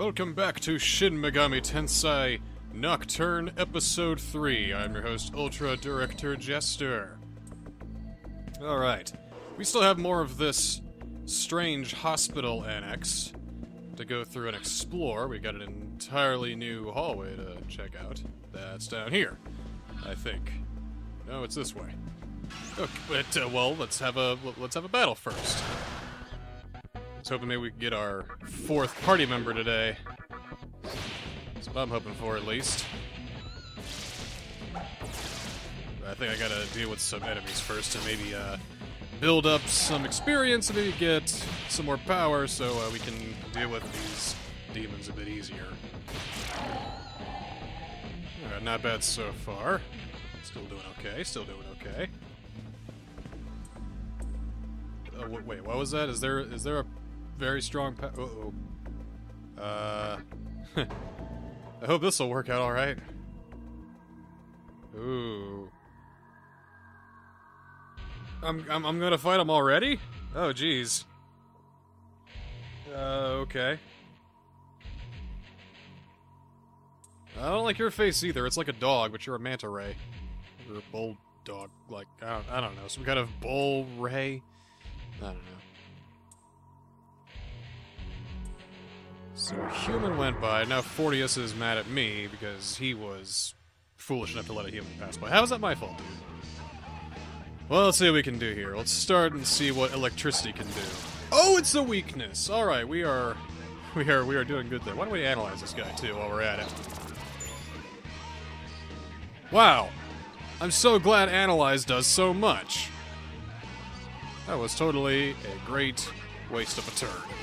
Welcome back to Shin Megami Tensei Nocturne Episode 3. I'm your host, Ultra Director Jester. Alright, we still have more of this strange hospital annex to go through and explore. We got an entirely new hallway to check out. That's down here, I think. No, it's this way. Okay, but, uh, well, let's have a let's have a battle first. Hoping maybe we could get our fourth party member today. That's what I'm hoping for, at least. I think I gotta deal with some enemies first to maybe uh, build up some experience and maybe get some more power so uh, we can deal with these demons a bit easier. Alright, not bad so far. Still doing okay, still doing okay. Uh, wait, what was that? Is there is there a very strong pa- Uh-oh. Uh... I hope this will work out alright. Ooh. I'm, I'm, I'm gonna fight him already? Oh, jeez. Uh, okay. I don't like your face either. It's like a dog, but you're a manta ray. You're a bull dog. Like, I don't, I don't know. Some kind of bull ray? I don't know. So a human went by. Now Forneus is mad at me because he was foolish enough to let a human pass by. How is that my fault, dude? Well, let's see what we can do here. Let's start and see what electricity can do. Oh, it's a weakness. All right, we are, we are, we are doing good there. Why don't we analyze this guy too while we're at it? Wow, I'm so glad analyze does so much. That was totally a great waste of a turn.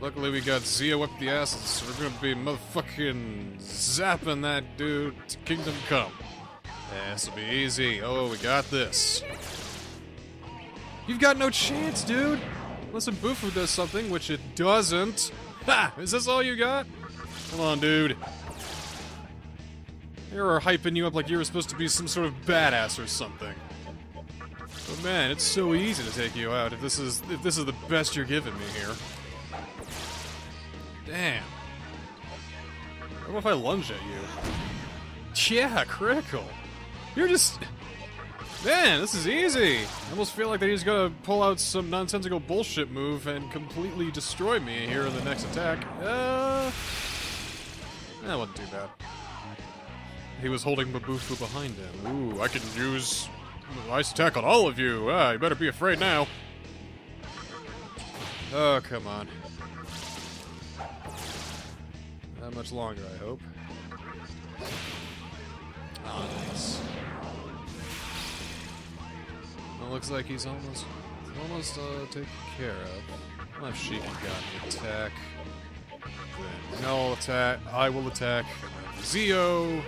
Luckily, we got Zio up the asses, so we're gonna be motherfucking zapping that dude to Kingdom Come. This will be easy. Oh, we got this. You've got no chance, dude! Unless Bufu does something, which it doesn't. Ha! Is this all you got? Come on, dude. They were hyping you up like you were supposed to be some sort of badass or something. But man, it's so easy to take you out if this is if this is the best you're giving me here. Damn. What if I lunge at you? Yeah, critical. You're just. Man, this is easy. I almost feel like they just gotta pull out some nonsensical bullshit move and completely destroy me here in the next attack. Uh. That wasn't too bad. He was holding Mabufu behind him. Ooh, I can use ice attack on all of you. Ah, you better be afraid now. Oh, come on. Not much longer, I hope. Ah, nice. Looks like he's almost, almost uh, taken care of. I'll have Sheik got the attack. Then Null attack. I will attack. Zio.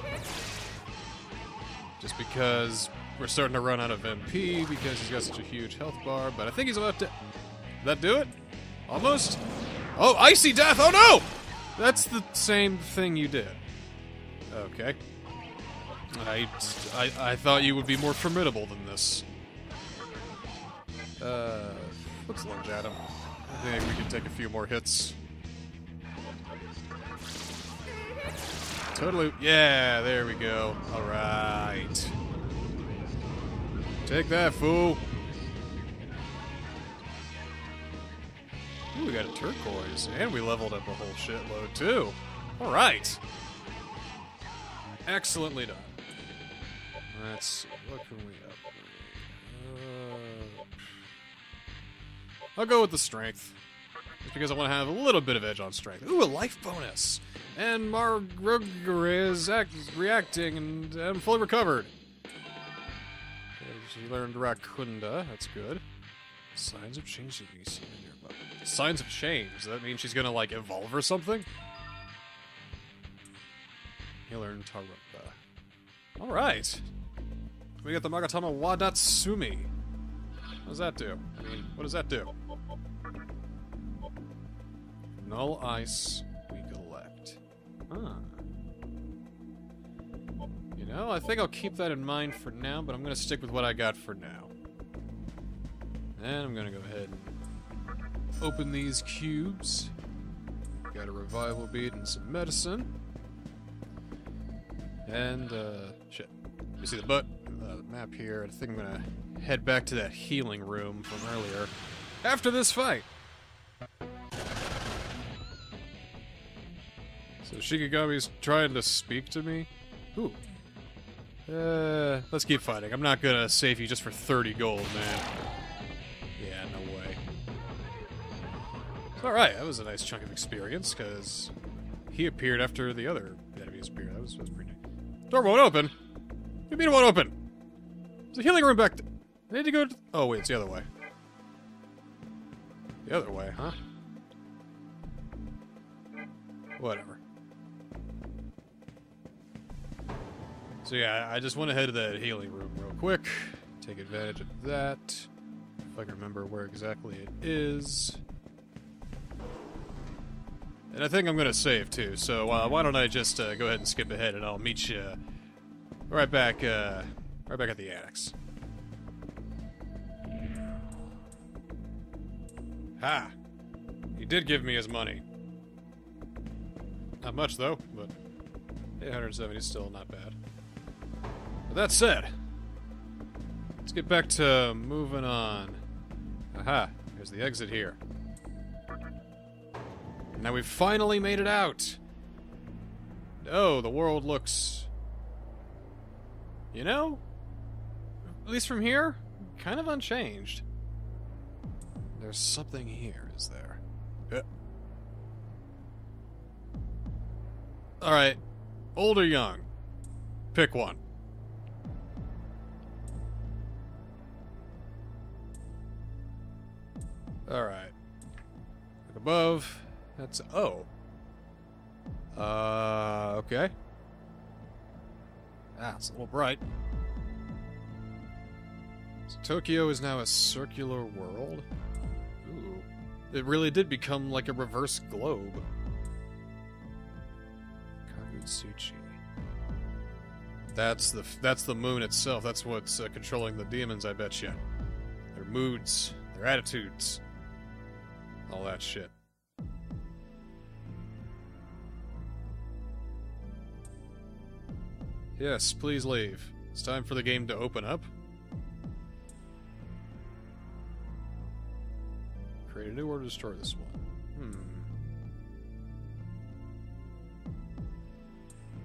Just because we're starting to run out of MP because he's got such a huge health bar. But I think he's about to. Did that do it? Almost. Oh, icy death! Oh no! That's the same thing you did. Okay. I, I, I thought you would be more formidable than this. Uh, let's lunge at him. I think we can take a few more hits. Totally. Yeah, there we go. All right. Take that, fool. Ooh, we got a turquoise, and we leveled up a whole shitload too. All right. Excellently done. Let's see. What can we upgrade? Uh, I'll go with the strength. Just because I want to have a little bit of edge on strength. Ooh, a life bonus! And Marogareh is act- reacting and I'm fully recovered. She learned Rakunda. That's good. Signs of change you see in. Signs of change? Does that mean she's gonna, like, evolve or something? You learn Taruba. Alright. We got the Magatama Wadatsumi. What does that do? I mean, what does that do? Null ice we collect. Huh. You know, I think I'll keep that in mind for now, but I'm gonna stick with what I got for now. And I'm gonna go ahead and open these cubes. Got a revival bead and some medicine. And, uh, shit. You see the butt, uh, the map here. I think I'm gonna head back to that healing room from earlier after this fight. So Shikigami's trying to speak to me? Ooh. Uh, let's keep fighting. I'm not gonna save you just for 30 gold, man. Alright, that was a nice chunk of experience, because he appeared after the other enemies appeared. That was, that was pretty nice. Door won't open! You mean it won't open? There's a healing room back. I need to go to... Oh, wait, it's the other way. The other way, huh? Whatever. So yeah, I just went ahead to that healing room real quick. Take advantage of that. If I can remember where exactly it is. And I think I'm going to save too, so uh, why don't I just uh, go ahead and skip ahead and I'll meet you right back, uh, right back at the annex. Ha! He did give me his money. Not much though, but 870 is still not bad. But that said, let's get back to moving on. Aha, there's the exit here. Now we've finally made it out. Oh, the world looks. You know? At least from here, kind of unchanged. There's something here, is there? Uh. Yeah. Alright. Old or young? Pick one. Alright. Look above. That's. Oh. Uh. Okay. Ah, it's a little bright. So Tokyo is now a circular world. Ooh. It really did become like a reverse globe. Kagutsuchi. That's the that's the moon itself. That's what's uh, controlling the demons. I bet you. Their moods, their attitudes, all that shit. Yes, please leave. It's time for the game to open up. Create a new or destroy this one. Hmm.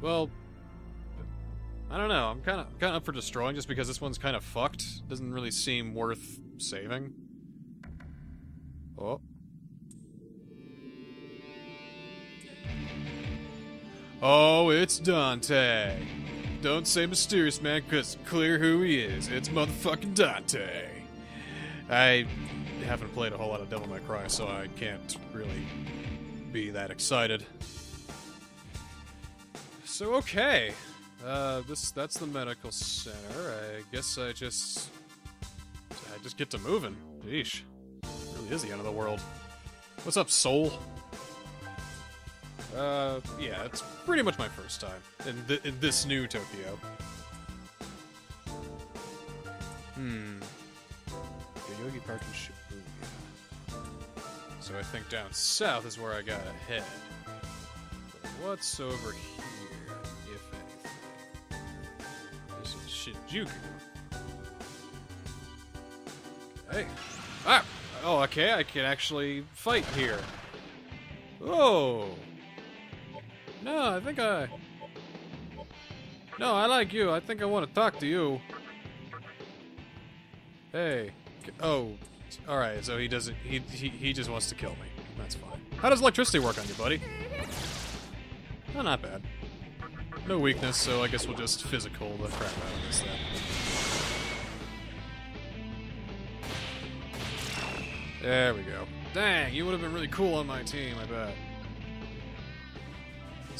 Well, I don't know. I'm kind of kind of up for destroying just because this one's kind of fucked. Doesn't really seem worth saving. Oh. Oh, it's Dante. Don't say mysterious man, cause it's clear who he is. It's motherfucking Dante. I haven't played a whole lot of Devil May Cry, so I can't really be that excited. So okay, uh, this that's the medical center. I guess I just I just get to moving. Yeesh, really is the end of the world. What's up, Soul? Uh, yeah, it's pretty much my first time in, th- in this new Tokyo. Hmm. Yoyogi Park and Shibuya. So I think down south is where I gotta head. But what's over here, if anything? This is Shinjuku. Hey. Ah! Oh, okay, I can actually fight here. Oh! No, I think I... No, I like you. I think I want to talk to you. Hey. Oh. Alright, so he doesn't... He, he, he just wants to kill me. That's fine. How does electricity work on you, buddy? Oh, not bad. No weakness, so I guess we'll just physical the crap out of this then. There we go. Dang, you would have been really cool on my team, I bet.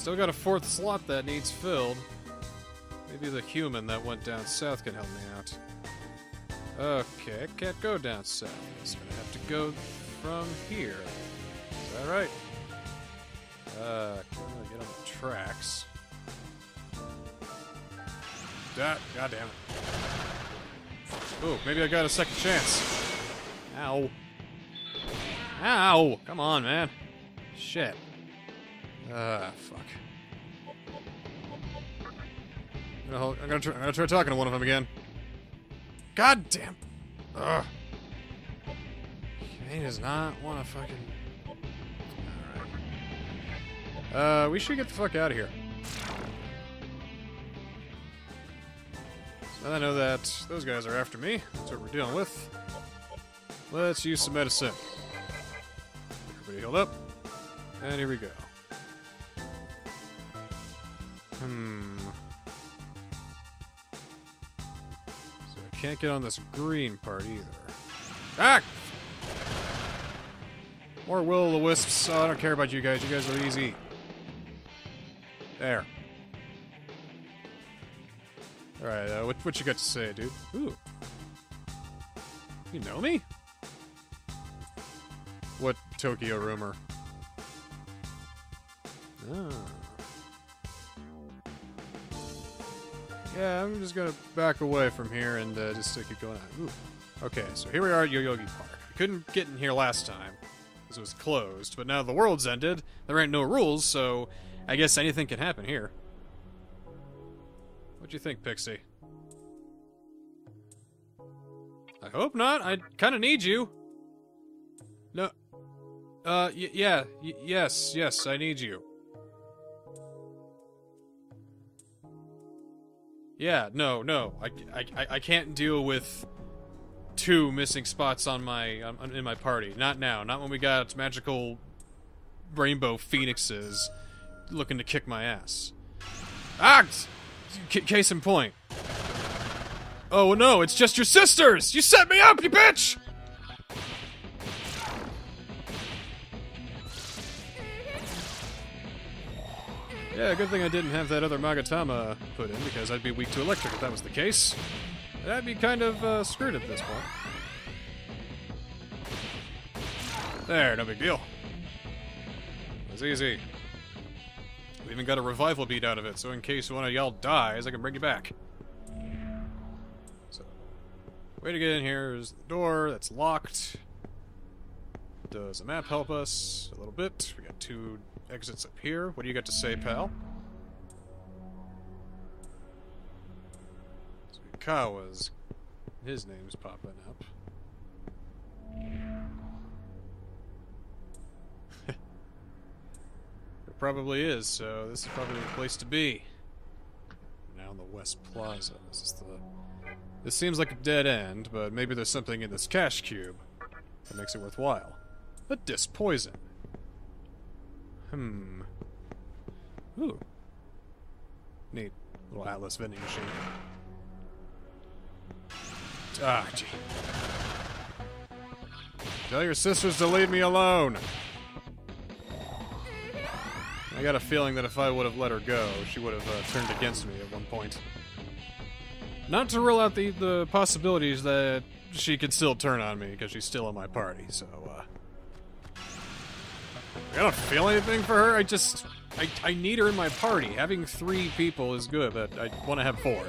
Still got a fourth slot that needs filled. Maybe the human that went down south can help me out. Okay, I can't go down south. I'm gonna have to go from here. Is that right? Uh, get on the tracks. God, God damn it. Ooh, maybe I got a second chance. Ow. Ow! Come on, man. Shit. Ah, fuck. I'm gonna, I'm, gonna try, I'm gonna try talking to one of them again. God damn. Ugh. He does not want to fucking. Alright. Uh, we should get the fuck out of here. So I know that those guys are after me. That's what we're dealing with. Let's use some medicine. Everybody healed up. And here we go. Hmm. So I can't get on this green part either. Ah! More will o the wisps. Oh, I don't care about you guys. You guys are easy. There. Alright, uh, what, what you got to say, dude? Ooh. You know me? What Tokyo rumor? Ah. Yeah, I'm just gonna back away from here and uh, just keep going on. Ooh. Okay, so here we are at Yoyogi Park. We couldn't get in here last time because it was closed, but now the world's ended. There ain't no rules, so I guess anything can happen here. What do you think, Pixie? I hope not. I kind of need you. No. Uh, yeah. yes, yes, I need you. Yeah, no, no. I, I, I can't deal with two missing spots on my um, in my party. Not now. Not when we got magical rainbow phoenixes looking to kick my ass. Ah! C case in point. Oh no, it's just your sisters! You set me up, you bitch! Yeah, good thing I didn't have that other Magatama put in, because I'd be weak to electric if that was the case. I'd be kind of uh, screwed at this point. There, no big deal. It was easy. We even got a revival beat out of it, so in case one of y'all dies, I can bring you back. So, way to get in here is the door that's locked. Does the map help us a little bit? We got two exits up here. What do you got to say, pal? Kawa's. His name's popping up. it probably is, so this is probably the place to be. Now in the West Plaza. This is the. This seems like a dead end, but maybe there's something in this cash cube that makes it worthwhile. A Dis-Poison. Hmm. Ooh. Neat. Little Atlus vending machine. Ah, gee. Tell your sisters to leave me alone. I got a feeling that if I would have let her go, she would have uh, turned against me at one point. Not to rule out the, the possibilities that she could still turn on me because she's still in my party, so, uh. I don't feel anything for her. I just. I, I need her in my party. Having three people is good, but I want to have four.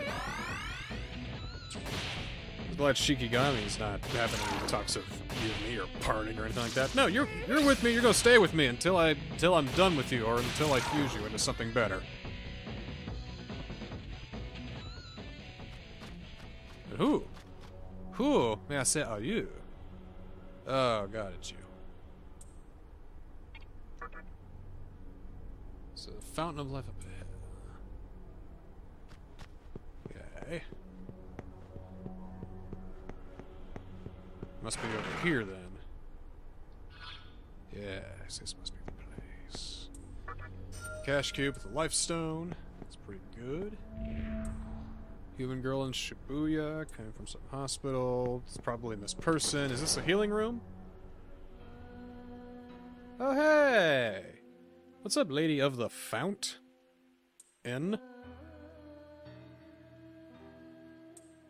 Glad Shikigami's not having any talks of you and me or parting or anything like that. No, you're you're with me. You're gonna stay with me until I until I'm done with you or until I fuse you into something better. who? Who may I say are you? Oh God, it's you. The fountain of life up ahead. Okay. Must be over here then. Yes, this must be the place. Cash cube with a life stone. That's pretty good. Human girl in Shibuya, coming from some hospital. It's probably Miss Person. Is this a healing room? Oh, hey! What's up, lady of the fount? N?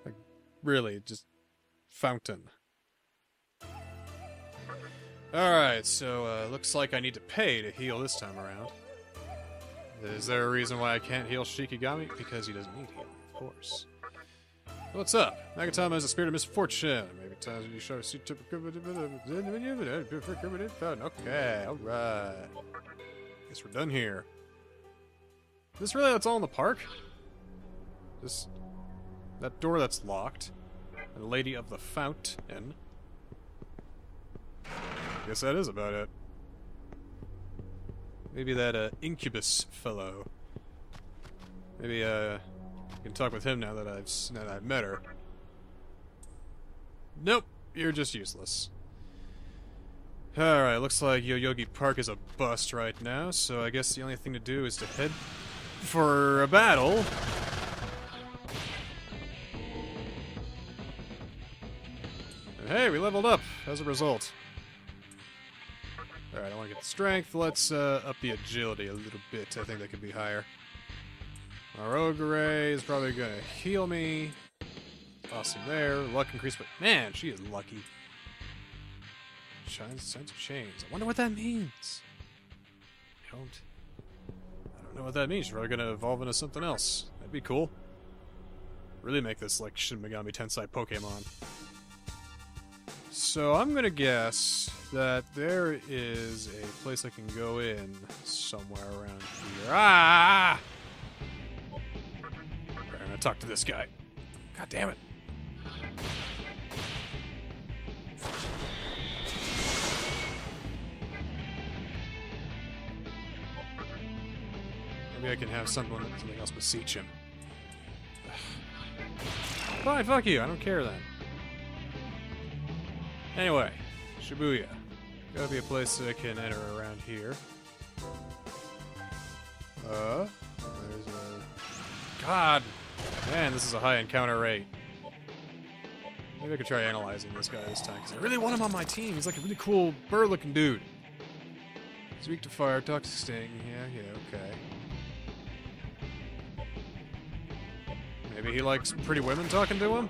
Like, really, just fountain. Alright, so uh, looks like I need to pay to heal this time around. Is there a reason why I can't heal Shikigami? Because he doesn't need healing, of course. What's up? Magatama is a spirit of misfortune. Maybe times when you show see typical. Okay, alright. Guess we're done here. This really that's all in the park? This... that door that's locked. And the Lady of the Fountain. I Guess that is about it. Maybe that uh, incubus fellow. Maybe uh, I can talk with him now that I've now that I've met her. Nope, you're just useless. Alright, looks like Yoyogi Park is a bust right now, so I guess the only thing to do is to head for a battle. And hey, we leveled up as a result. Alright, I want to get the strength. Let's uh, up the agility a little bit. I think that could be higher. Our Ogre is probably going to heal me. Awesome there. Luck increase, but man, she is lucky. Shines sense of chains. I wonder what that means. I don't. I don't know what that means. She's probably gonna evolve into something else. That'd be cool. Really make this like Shin Megami Tensei Pokemon. So I'm gonna guess that there is a place I can go in somewhere around here. Ah! I'm gonna talk to this guy. God damn it. Maybe I can have someone something else beseech him. Fine, fuck you. I don't care then. Anyway, Shibuya. Gotta be a place that I can enter around here. Uh, there's a. God, man, this is a high encounter rate. Maybe I could try analyzing this guy this time because I really want him on my team. He's like a really cool bird-looking dude. He's weak to fire, toxic sting. Yeah, yeah, okay. Maybe he likes pretty women talking to him?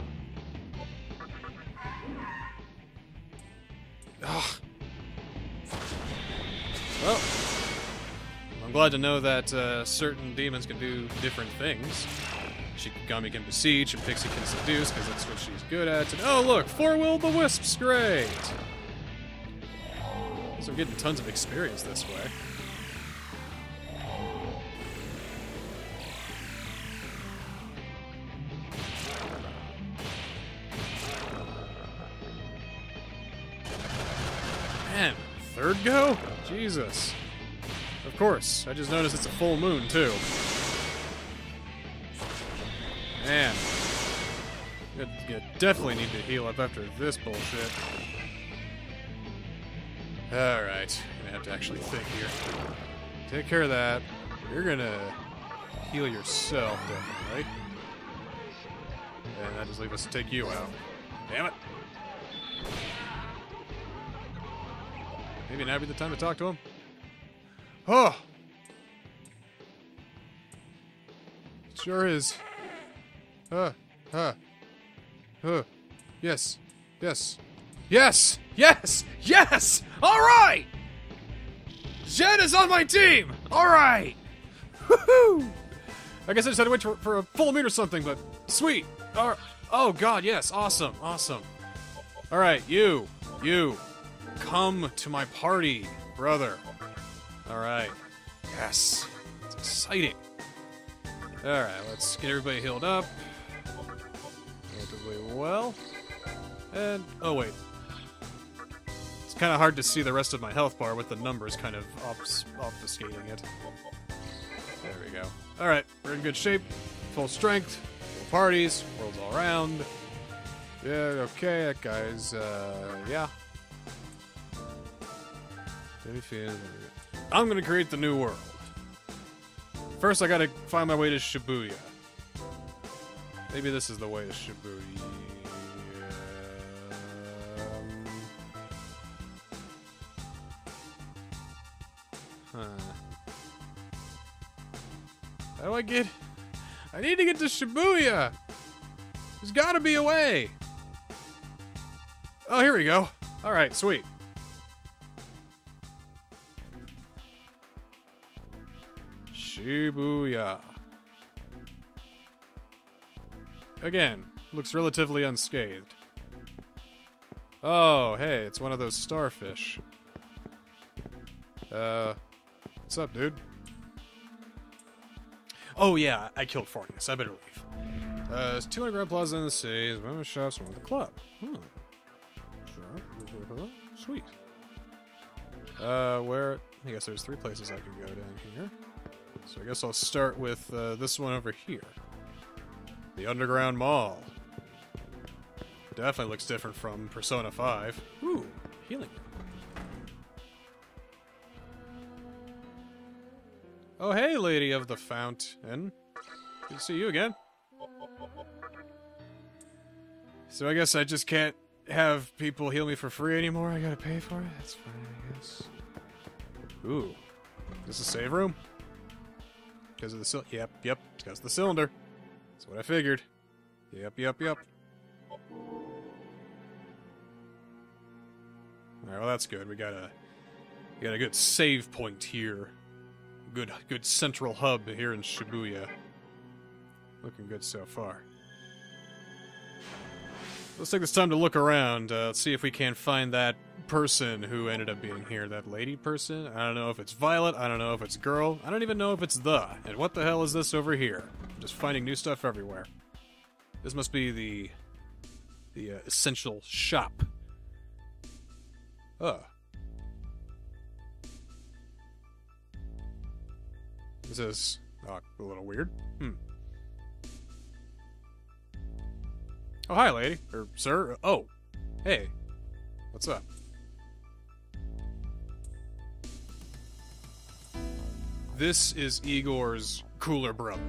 Ugh. Well, I'm glad to know that uh, certain demons can do different things. Shikigami can beseech and Pixie can seduce because that's what she's good at. And oh, look, Four Will the Wisp's great! So I'm getting tons of experience this way. Third go? Jesus. Of course, I just noticed it's a full moon, too. Man. You definitely need to heal up after this bullshit. Alright, gonna have to actually think here. Take care of that. You're gonna heal yourself, definitely, right? And that just leave us to take you out. Damn it. Maybe now be the time to talk to him? Oh! Sure is. Huh. Huh. Huh. Yes. Yes. Yes! Yes! Yes! Alright! Zed is on my team! Alright! Woohoo! I guess I just had to wait for, for a full moon or something, but sweet! All, oh god, yes, awesome, awesome. Alright, you, you, come to my party, brother. Alright. Yes. It's exciting. Alright, let's get everybody healed up. Relatively well. And, oh wait. It's kind of hard to see the rest of my health bar with the numbers kind of obfuscating it. There we go. Alright, we're in good shape. Full strength. Full parties. Worlds all around. Yeah, okay, that guy's, uh, yeah. I'm gonna create the new world. First, I gotta find my way to Shibuya. Maybe this is the way to Shibuya. Huh. How do I get? I need to get to Shibuya. There's gotta be a way. Oh, here we go. All right, sweet. Shibuya. Again, looks relatively unscathed. Oh, hey, it's one of those starfish. Uh, what's up, dude? Oh, yeah, I killed Forneus. I better leave. Uh, it's 200 Grand Plaza in the city. There's one of the shops, one of the club. Hmm. Sure. Sweet. Uh, where? I guess there's three places I can go down here. So I guess I'll start with uh, this one over here. The Underground Mall. Definitely looks different from Persona 5. Ooh, healing. Oh, hey, Lady of the Fountain. Good to see you again. So I guess I just can't have people heal me for free anymore. I gotta pay for it. That's fine, I guess. Ooh, Is this is save room. Because of the cylinder. Yep, yep. Because of the cylinder. That's what I figured. Yep, yep, yep. Alright, well that's good. We got a we got a good save point here. Good good central hub here in Shibuya. Looking good so far. Let's take this time to look around. Uh, let's see if we can find that person who ended up being here. That lady person. I don't know if it's Violet. I don't know if it's girl. I don't even know if it's the. And what the hell is this over here? I'm just finding new stuff everywhere. This must be the the uh, essential shop. Oh. This is uh, a little weird. Hmm. Oh, hi, lady. Or, sir. Oh. Hey. What's up? This is Igor's cooler brother.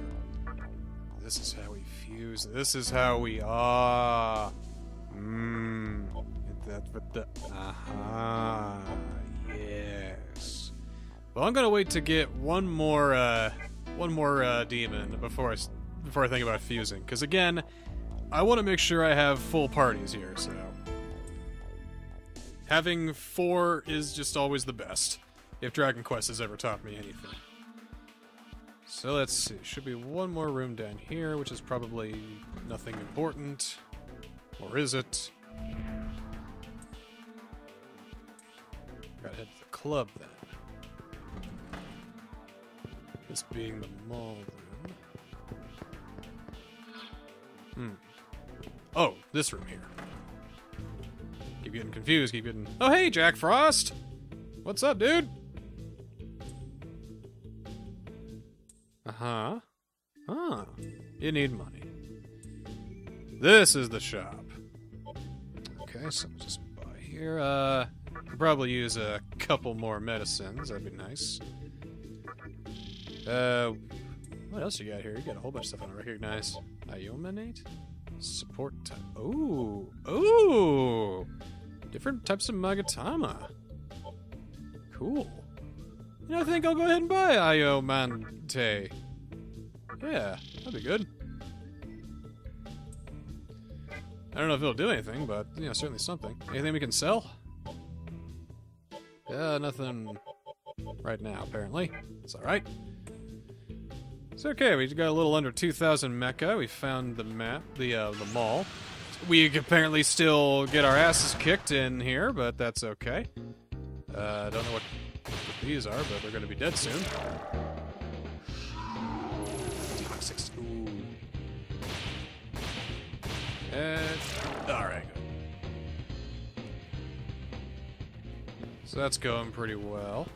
This is how we fuse. This is how we. Ah. Mmm. That, but the. Aha. Yes. Well, I'm gonna wait to get one more, uh, one more uh, demon before I before I think about fusing. Because again, I want to make sure I have full parties here. So having four is just always the best. If Dragon Quest has ever taught me anything. So let's see. Should be one more room down here, which is probably nothing important. Or is it? Gotta head to the club then. This being the mall room. Hmm. Oh, this room here. Keep getting confused, keep getting. Oh, hey, Jack Frost! What's up, dude? Huh. Huh. You need money. This is the shop. Okay, so we'll just buy here. Uh, probably use a couple more medicines. That'd be nice. Uh, what else you got here? You got a whole bunch of stuff I don't recognize. Iyomante? Support type. Ooh. Ooh! Different types of Magatama. Cool. You know, I think I'll go ahead and buy Iyomante. Yeah, that'd be good. I don't know if it'll do anything, but, you know, certainly something. Anything we can sell? Yeah, nothing right now, apparently. It's alright. It's okay, we got a little under 2,000 macca. We found the map, the, uh, the mall. We apparently still get our asses kicked in here, but that's okay. Uh, I don't know what these are, but they're gonna be dead soon. And alright. So that's going pretty well.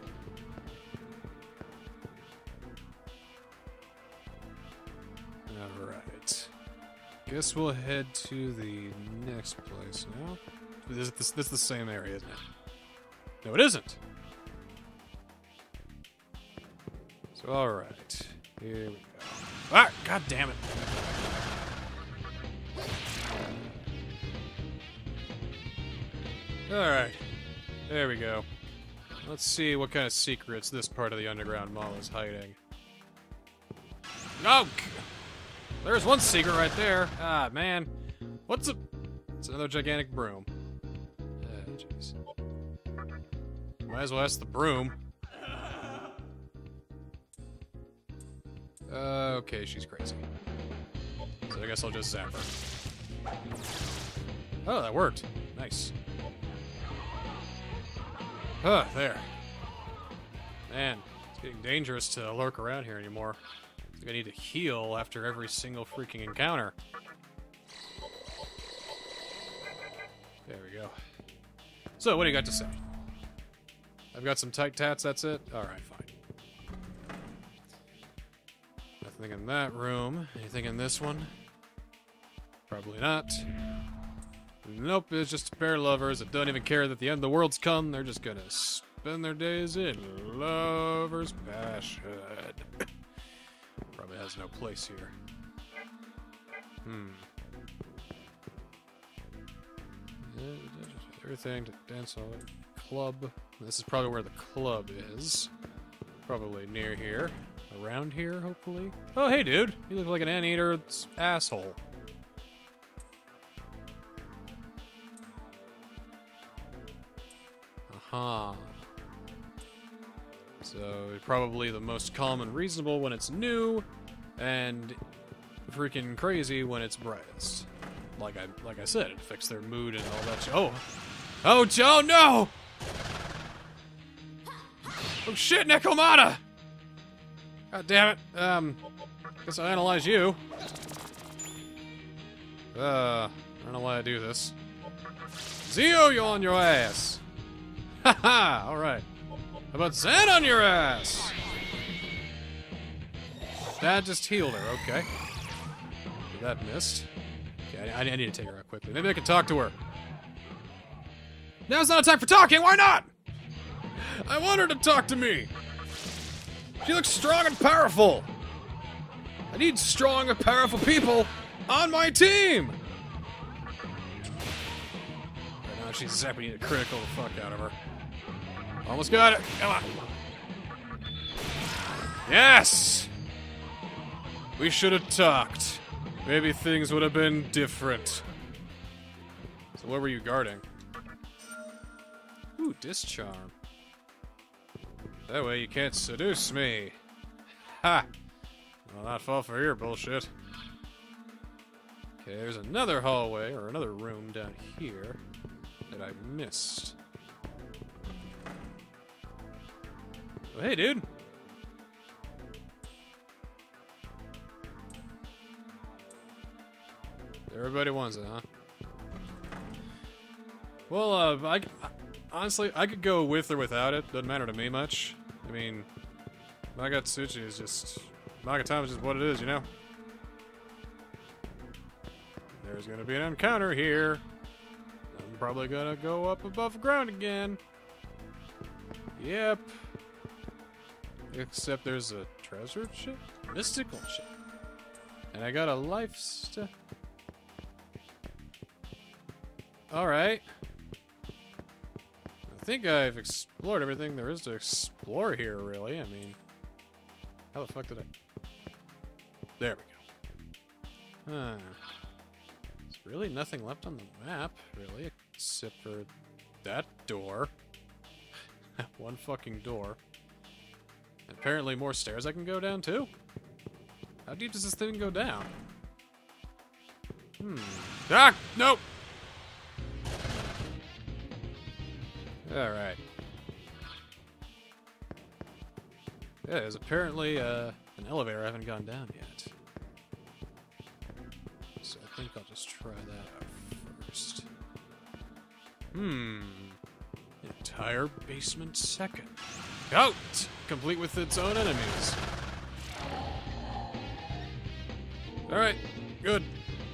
Alright. Guess we'll head to the next place now. This, this, this is the same area, isn't it? No, it isn't! So, alright. Here we go. Ah! God damn it! Alright. There we go. Let's see what kind of secrets this part of the underground mall is hiding. Oh! There's one secret right there. Ah, man. What's a... It's another gigantic broom. Uh, jeez. Might as well ask the broom. Uh, okay, she's crazy. So I guess I'll just zap her. Oh, that worked. Nice. Huh, there. Man, it's getting dangerous to lurk around here anymore. I need to heal after every single freaking encounter. There we go. So, what do you got to say? I've got some tight tats, that's it? Alright, fine. Nothing in that room. Anything in this one? Probably not. Nope, it's just a pair of lovers that don't even care that the end of the world's come. They're just gonna spend their days in lover's passion. Probably has no place here. Hmm. Everything to dance on. Club. This is probably where the club is. Probably near here. Around here, hopefully. Oh, hey, dude. You look like an anteater's asshole. Aha. So, probably the most calm and reasonable when it's new, and freaking crazy when it's brightest. Like I like I said, it affects their mood and all that. Oh, oh, Joe, no! Oh shit, Nekomata! God damn it. Um, guess I'll analyze you. Uh, I don't know why I do this. Zio, you on your ass! Haha, alright. How about Zen on your ass? That just healed her, okay. That missed. Okay, I, I need to take her out quickly. Maybe I can talk to her. Now's not a time for talking, why not? I want her to talk to me. She looks strong and powerful. I need strong and powerful people on my team. Right now she's zapping a critical the fuck out of her. Almost got it. Come on. Yes! We should have talked. Maybe things would have been different. So what were you guarding? Ooh, discharm. That way you can't seduce me. Ha! I'll not fall for your bullshit. Okay, there's another hallway, or another room down here that I missed. Hey, dude. Everybody wants it, huh? Well, uh, I, honestly, I could go with or without it. Doesn't matter to me much. I mean, Magatsuchi is just... Magatama is just what it is, you know? There's gonna be an encounter here. I'm probably gonna go up above ground again. Yep. Except there's a treasure chip? Mystical chip. And I got a life st- Alright. I think I've explored everything there is to explore here, really. I mean, how the fuck did I... There we go. Huh. There's really nothing left on the map, really, except for that door. One fucking door. Apparently more stairs I can go down, too? How deep does this thing go down? Hmm. Ah! Nope! Alright. Yeah, there's apparently uh, an elevator I haven't gone down yet. So I think I'll just try that out first. Hmm. Entire basement second. Out! Complete with its own enemies. Alright, good.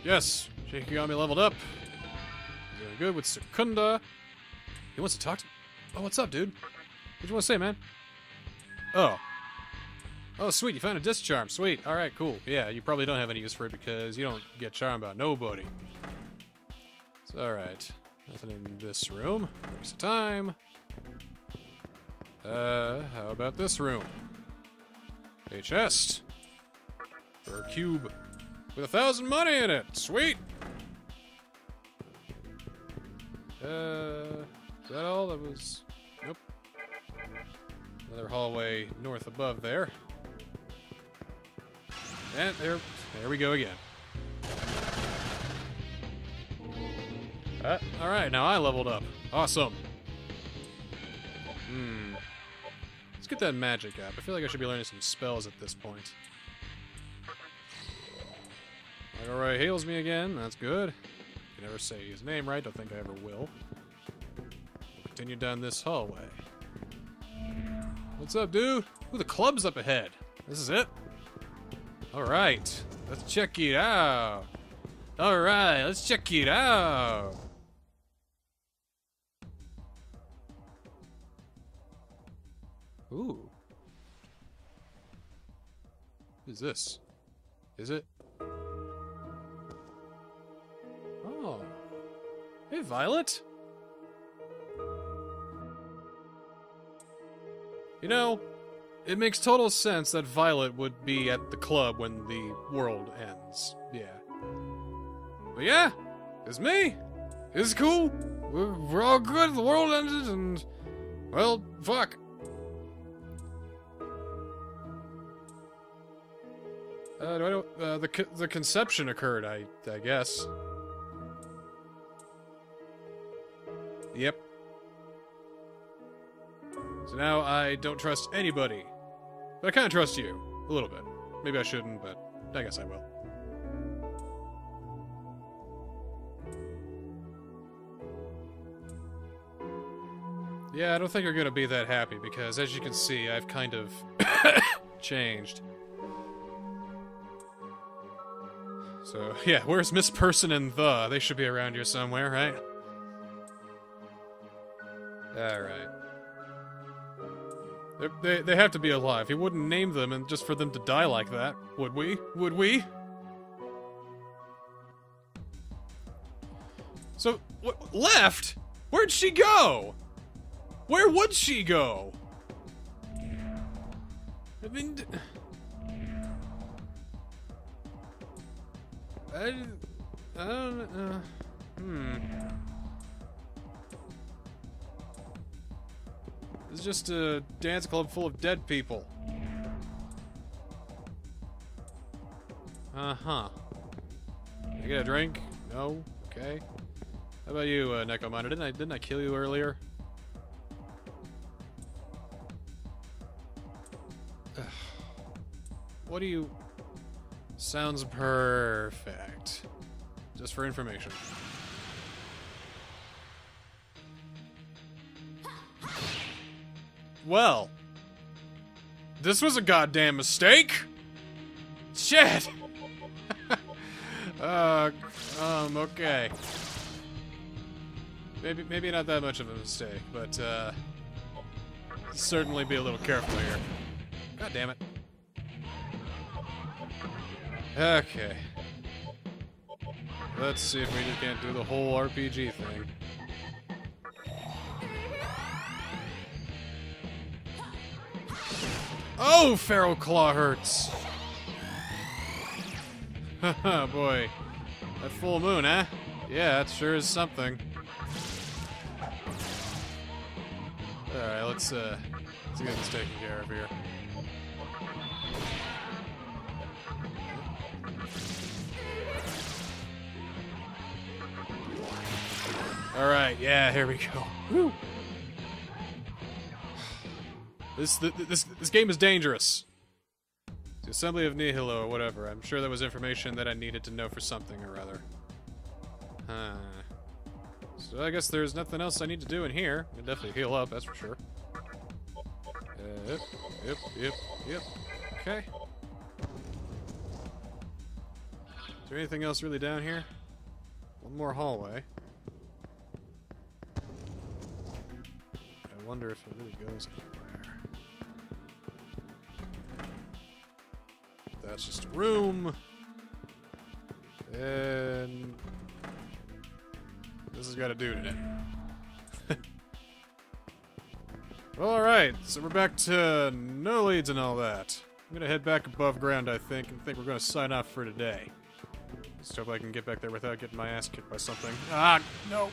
Yes, Shikigami leveled up. Doing good with Sukunda. He wants to talk to me. Oh, what's up, dude? What you want to say, man? Oh. Oh, sweet, you found a Dis-Charm. Sweet. Alright, cool. Yeah, you probably don't have any use for it because you don't get charmed by nobody. It's alright. Nothing in this room. Waste of time. Uh, how about this room? A chest. Or a cube. With a thousand money in it. Sweet. Uh, is that all? That was... Nope. Another hallway north above there. And there, there we go again. Uh, all right, now I leveled up. Awesome. Hmm. Let's get that magic up. I feel like I should be learning some spells at this point. Alright, hails me again. That's good. Can never say his name right. Don't think I ever will. We'll continue down this hallway. What's up, dude? Ooh, the club's up ahead. This is it? Alright. Let's check it out. Alright, let's check it out. Who's this? Is it? Oh. Hey, Violet. You know, it makes total sense that Violet would be at the club when the world ends. Yeah. But yeah, it's me. It's cool. We're, we're all good. The world ended, and well, fuck. Uh, do I uh, the the conception occurred. I I guess. Yep. So now I don't trust anybody, but I kind of trust you a little bit. Maybe I shouldn't, but I guess I will. Yeah, I don't think you're gonna be that happy because, as you can see, I've kind of changed. So, yeah, where's Miss Person and the? They should be around here somewhere, right? Alright. They, they, have to be alive. He wouldn't name them and just for them to die like that, would we? Would we? So, left? Where'd she go? Where would she go? I mean... I, I don't. know. hmm. It's just a dance club full of dead people. Uh huh. Can I get a drink? No. Okay. How about you, uh, Nekomata? Didn't I didn't I kill you earlier? What do you? Sounds perfect. Just for information. Well, this was a goddamn mistake. Shit. uh, um, okay. Maybe, maybe not that much of a mistake, but uh, certainly be a little careful here. God damn it. Okay. Let's see if we just can't do the whole RPG thing. Oh, Feral Claw hurts! Haha, boy. That full moon, eh? Yeah, that sure is something. Alright, let's, uh, let's get this taken care of here. Alright, yeah, here we go. Woo. This, this, this game is dangerous. The Assembly of Nihilo or whatever. I'm sure that was information that I needed to know for something or other. Huh. So I guess there's nothing else I need to do in here. I can definitely heal up, that's for sure. Yep, yep, yep, yep. Okay. Is there anything else really down here? One more hallway. Wonder if it really goes anywhere. That's just a room. And this has got dude in it. well, alright, so we're back to no leads and all that. I'm gonna head back above ground, I think, and think we're gonna sign off for today. Just hope I can get back there without getting my ass kicked by something. Ah, no!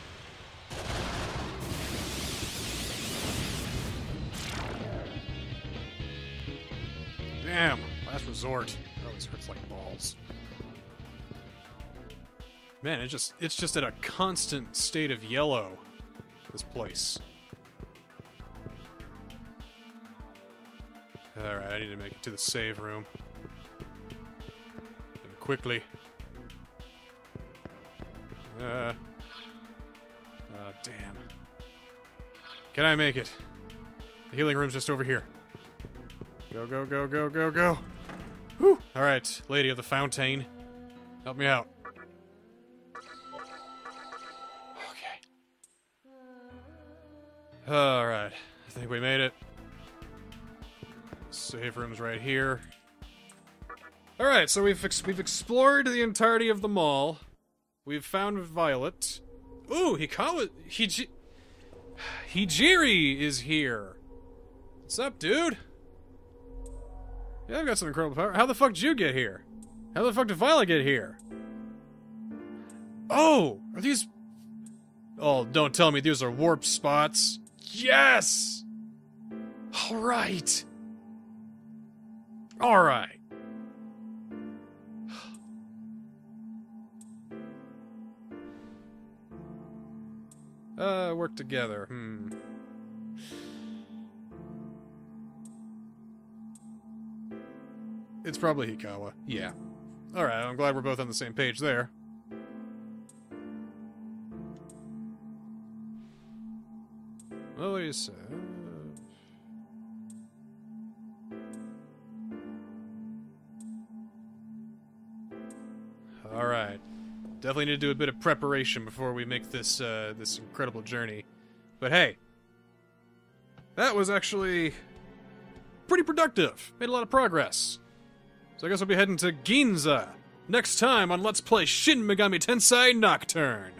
Damn, last resort. That always hurts like balls. Man, it just it's just at a constant state of yellow. This place. Alright, I need to make it to the save room. And quickly. Uh. Oh, damn. Can I make it? The healing room's just over here. Go, go, go, go, go, go. Whew. Alright, Lady of the Fountain. Help me out. Okay. Alright. I think we made it. Save room's right here. Alright, so we've ex we've explored the entirety of the mall. We've found Violet. Ooh, Hikawa Hiji Hijiri is here. What's up, dude? Yeah, I've got some incredible power. How the fuck did you get here? How the fuck did Violet get here? Oh, are these... Oh, don't tell me these are warp spots. Yes! Alright. Alright. Uh, work together. Hmm. It's probably Hikawa. Yeah. Alright, I'm glad we're both on the same page there. Well, what do you say? Alright. Definitely need to do a bit of preparation before we make this, uh, this incredible journey. But hey, that was actually pretty productive. Made a lot of progress. So I guess I'll be heading to Ginza next time on Let's Play Shin Megami Tensei Nocturne.